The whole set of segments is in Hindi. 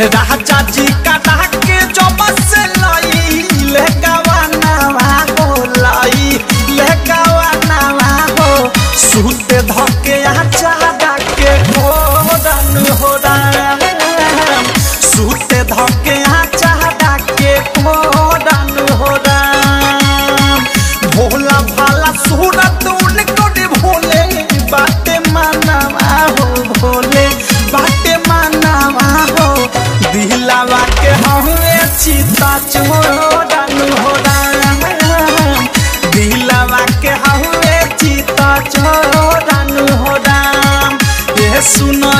राजा जी का डाके से लाई ले गवानावा हो लाई ले गवानावा हो। सूते धके डाके घोरन हो राम चिता राम दिलावा के हमें चिता राम ये सुनो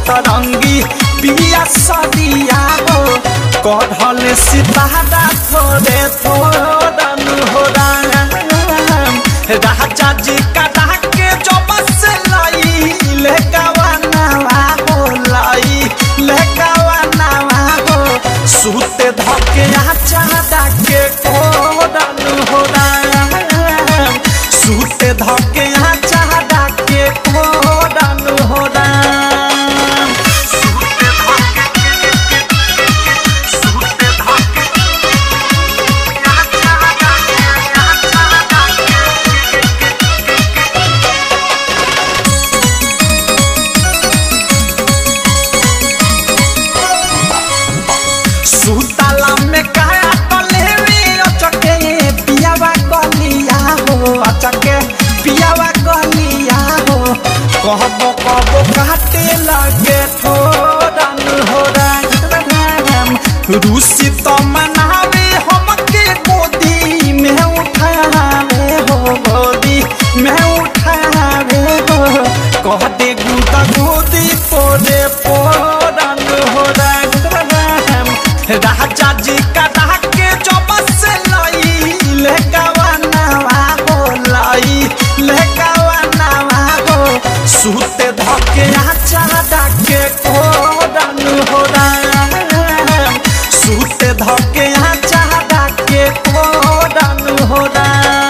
सतरंगी पिया सदिया हो कढ़ल सितारा थोड़े थोड़न हो राजा जी का डाके जब से लाई ले गवानावा हो लाई सूते धके आचा डाके सुतला में काया पियावा गलिया हो अचके पियावा कलिया हो। कहबो सूते धके के हो कोडन हो राम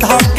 डाके